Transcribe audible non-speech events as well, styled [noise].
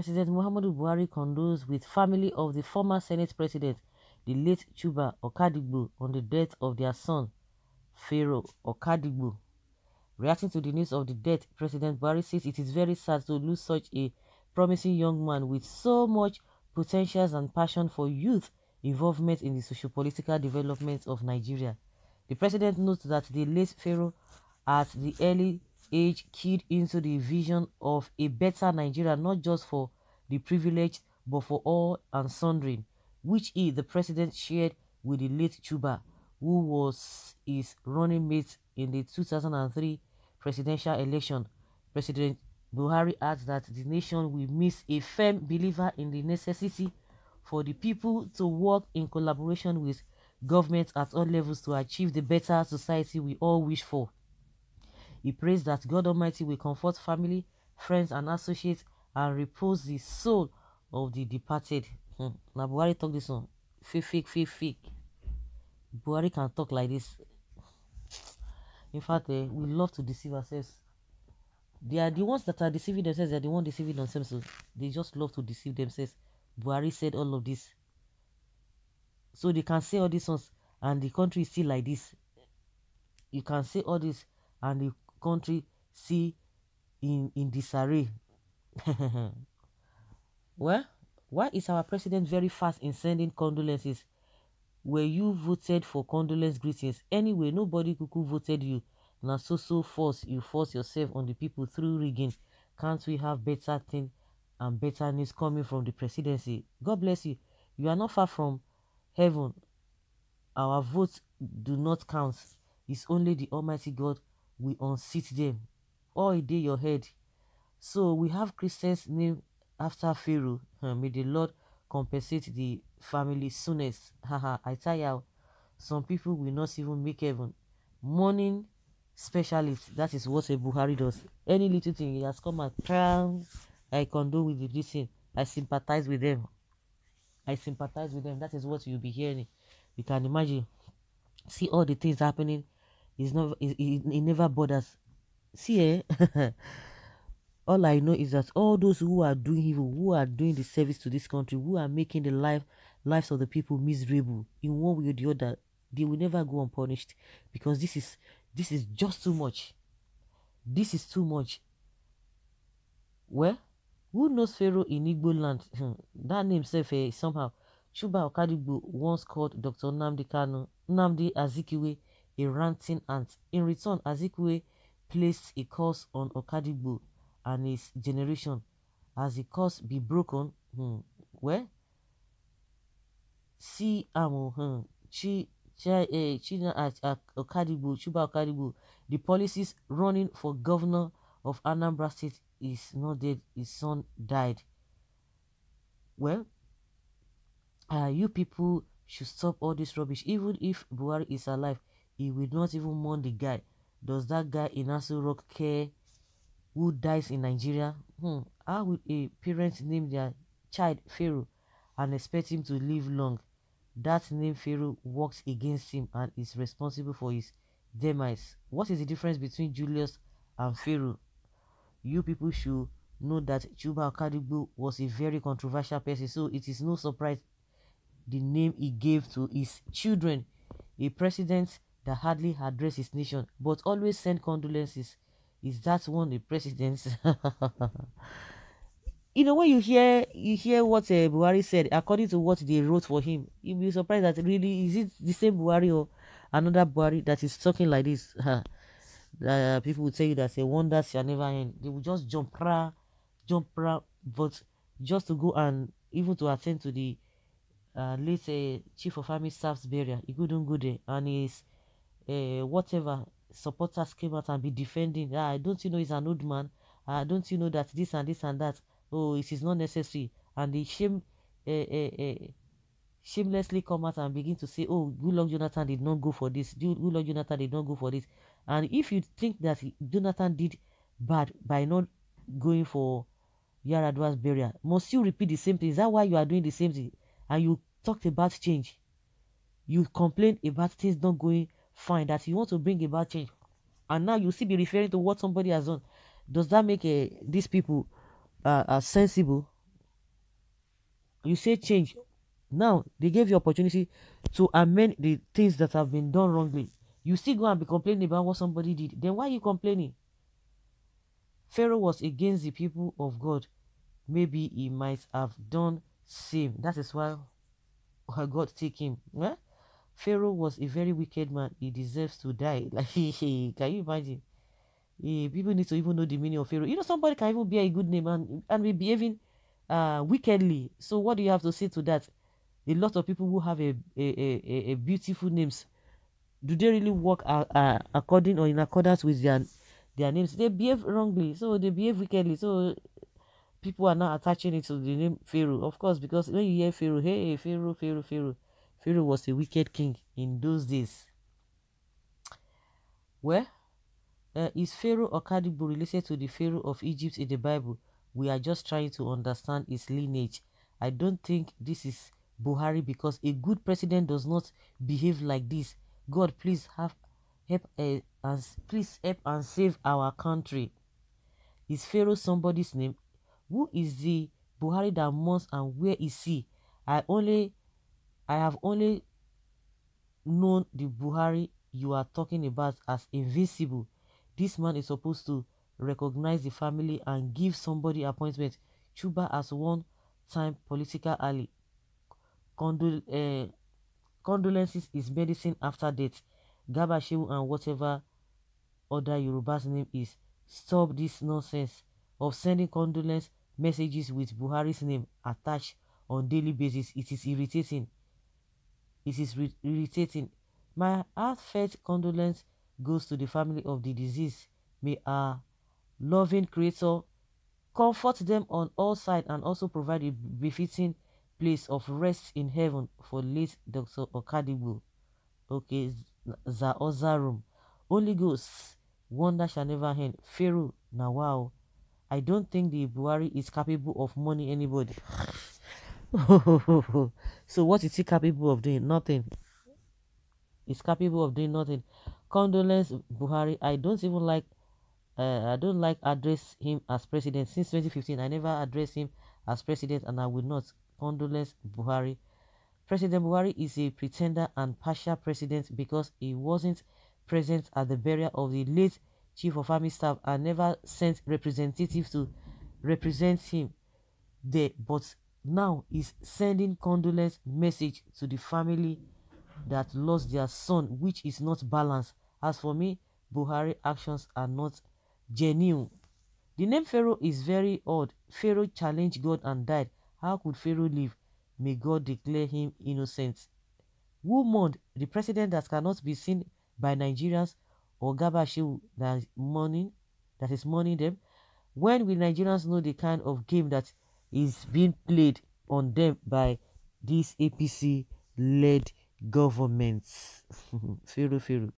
President Muhammadu Buhari condoles with family of the former Senate President, the late Chuba Okadigbo, on the death of their son, Pharaoh Okadigbo. Reacting to the news of the death, President Buhari says it is very sad to lose such a promising young man with so much potentials and passion for youth involvement in the socio-political development of Nigeria. The president notes that the late Pharaoh at the early age keyed into the vision of a better Nigeria not just for the privileged but for all and sundry, which he, the president, shared with the late Chuba, who was his running mate in the 2003 presidential election. President Buhari adds that the nation will miss a firm believer in the necessity for the people to work in collaboration with government at all levels to achieve the better society we all wish for. He prays that God Almighty will comfort family, friends, and associates and repose the soul of the departed. Hmm. Now, Buhari talk this one. Fake, fake, fake, fake. Buhari can talk like this. In fact, eh, we love to deceive ourselves. They are the ones that are deceiving themselves. They are the ones deceiving themselves. So they just love to deceive themselves. Buhari said all of this. So they can say all these ones and the country is still like this. You can say all this and the country see in in disarray. [laughs] well, why is our president very fast in sending condolences? Were you voted for condolence greetings? Anyway, nobody cuckoo voted you. Now so so force you force yourself on the people through rigging. Can't we have better thing and better news coming from the presidency? God bless you. You are not far from heaven. Our votes do not count. It's only the Almighty God we unseat them. All day your head. So we have Christians named after Pharaoh. Um, may the Lord compensate the family soonest. Haha, I tell you, some people will not even make heaven. Morning specialist, that is what a Buhari does. Any little thing he has come and crown, I condone with this thing. I sympathize with them. I sympathize with them. That is what you'll be hearing. You can imagine. See all the things happening it's not it, it, it never bothers. See eh? [laughs] all i know is that all those who are doing evil who are doing the service to this country who are making the life lives of the people miserable in one way or the other they will never go unpunished. Because this is this is just too much. This is too much. Well who knows pharaoh in igbo land? [laughs] That name self eh, somehow. Chuba okadigbo once called dr nnamdi kanu nnamdi azikiwe a ranting ant. In return, Azikiwe placed a curse on Okadigbo and his generation. As the curse be broken, hmm, where? See Amu, hmm, Chi, Chi, eh, China at Okadigbo, Chuba Okadigbo, the policies running for governor of Anambra State is not dead, his son died. Well, uh, you people should stop all this rubbish. Even if Buhari is alive, he will not even mourn the guy. Does that guy in Aso Rock care who dies in Nigeria? Hmm. How would a parent name their child Pharaoh and expect him to live long? That name Pharaoh works against him and is responsible for his demise. What is the difference between Julius and Pharaoh? You people should know that Chuba Okadigbo was a very controversial person, so it is no surprise the name he gave to his children. A president that hardly address his nation but always send condolences. Is that one the president? [laughs] you know when you hear you hear what uh, Buhari said according to what they wrote for him, you'll be surprised that really is it the same Buhari or another Buhari that is talking like this? [laughs] uh, people will tell you that a wonder shall never end. They will just jump, rah, jump, rah, but just to go and even to attend to the uh, late uh, chief of army staff's burial, he couldn't go there, and his uh, whatever supporters came out and be defending ah don't you know he's an old man. Ah don't you know that this and this and that. Oh it is not necessary. And they shame uh, uh, uh, shamelessly come out and begin to say oh Goodluck Jonathan did not go for this. Goodluck Jonathan did not go for this. And if you think that Jonathan did bad by not going for Yar'Adua's burial must you repeat the same thing? Is that why you are doing the same thing? And you talked about change. You complain about things not going fine that you want to bring about change. And now you still be referring to what somebody has done. Does that make uh, these people uh, sensible? You say change. Now they gave you opportunity to amend the things that have been done wrongly. You still go and be complaining about what somebody did. Then why are you complaining? Pharaoh was against the people of god. Maybe he might have done same. That is why god take him eh? Pharaoh was a very wicked man. He deserves to die. [laughs] Like can you imagine? Yeah, people need to even know the meaning of pharaoh. You know somebody can even bear a good name and and be behaving uh wickedly. So what do you have to say to that? A lot of people who have a a, a, a beautiful names do they really work uh, uh, according or in accordance with their their names? They behave wrongly. So they behave wickedly. So people are now attaching it to the name pharaoh. Of course because when you hear pharaoh hey pharaoh pharaoh pharaoh pharaoh was a wicked king in those days well uh, is pharaoh okadigbo related to the pharaoh of egypt in the bible we are just trying to understand his lineage i don't think this is Buhari because a good president does not behave like this. God, please have help uh, and please help and save our country. Is Pharaoh somebody's name? Who is the Buhari that must and where is he? I only, I have only known the Buhari you are talking about as invisible. This man is supposed to recognize the family and give somebody appointment. Chuba as one time political ally condol uh, condolences is medicine after death. Garba Shehu and whatever other Yoruba's name is. Stop this nonsense of sending condolence messages with Buhari's name attached on daily basis. It is irritating. It is irritating. My heartfelt condolence goes to the family of the deceased. May our loving creator comfort them on all sides and also provide a befitting place of rest in heaven for late Dr. Okadigbo. Okay, Zaoza room. Holy Ghost, wonder shall never end. Pharaoh, now wow. I don't think the Buhari is capable of money anybody. [laughs] so what is he capable of doing? Nothing. He's capable of doing nothing. Condolence, Buhari. I don't even like uh, I don't like address him as president since 2015. I never address him as president and I will not condolence Buhari. President Buhari is a pretender and partial president because he wasn't present at the burial of the late Chief of Army Staff and never sent representatives to represent him there. But now is sending condolence message to the family that lost their son, which is not balanced. As for me, Buhari actions are not genuine. The name Pharaoh is very odd. Pharaoh challenged God and died. How could Pharaoh live? May God declare him innocent. Who mourned the president that cannot be seen by Nigerians or Garba Shehu that is mourning, that is mourning them? When will Nigerians know the kind of game that is being played on them by these APC-led governments? [laughs] Pharaoh, Pharaoh.